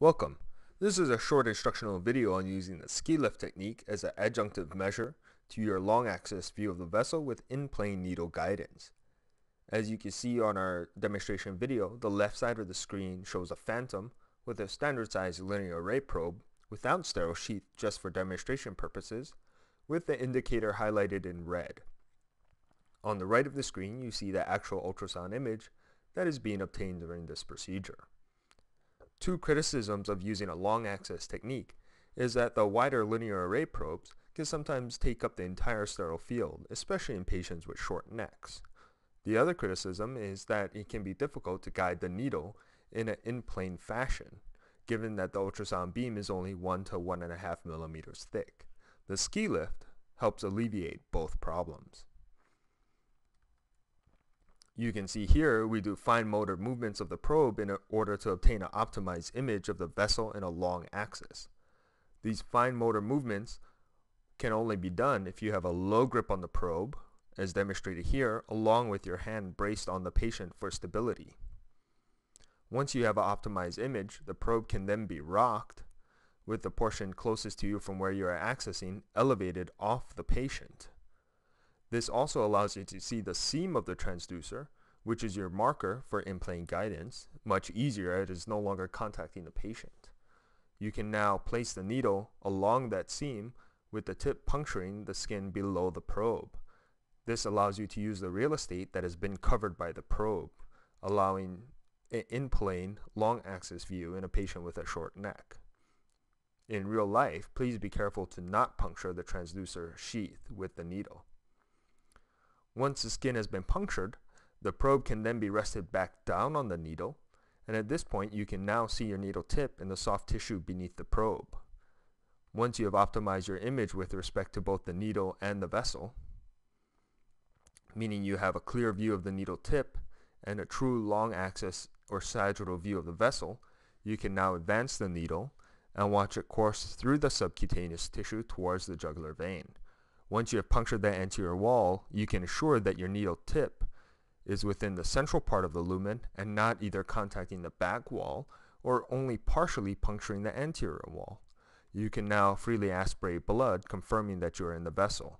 Welcome. This is a short instructional video on using the ski lift technique as an adjunctive measure to your long axis view of the vessel with in-plane needle guidance. As you can see on our demonstration video, the left side of the screen shows a phantom with a standard size linear array probe without sterile sheath just for demonstration purposes with the indicator highlighted in red. On the right of the screen you see the actual ultrasound image that is being obtained during this procedure. Two criticisms of using a long axis technique is that the wider linear array probes can sometimes take up the entire sterile field, especially in patients with short necks. The other criticism is that it can be difficult to guide the needle in an in-plane fashion, given that the ultrasound beam is only 1 to 1.5 millimeters thick. The ski lift helps alleviate both problems. You can see here we do fine motor movements of the probe in order to obtain an optimized image of the vessel in a long axis. These fine motor movements can only be done if you have a low grip on the probe, as demonstrated here, along with your hand braced on the patient for stability. Once you have an optimized image, the probe can then be rocked with the portion closest to you from where you are accessing elevated off the patient. This also allows you to see the seam of the transducer, which is your marker for in-plane guidance, much easier as it is no longer contacting the patient. You can now place the needle along that seam with the tip puncturing the skin below the probe. This allows you to use the real estate that has been covered by the probe, allowing an in-plane long axis view in a patient with a short neck. In real life, please be careful to not puncture the transducer sheath with the needle. Once the skin has been punctured, the probe can then be rested back down on the needle, and at this point you can now see your needle tip in the soft tissue beneath the probe. Once you have optimized your image with respect to both the needle and the vessel, meaning you have a clear view of the needle tip and a true long axis or sagittal view of the vessel, you can now advance the needle and watch it course through the subcutaneous tissue towards the jugular vein. Once you have punctured that anterior wall, you can assure that your needle tip is within the central part of the lumen and not either contacting the back wall or only partially puncturing the anterior wall. You can now freely aspirate blood, confirming that you are in the vessel.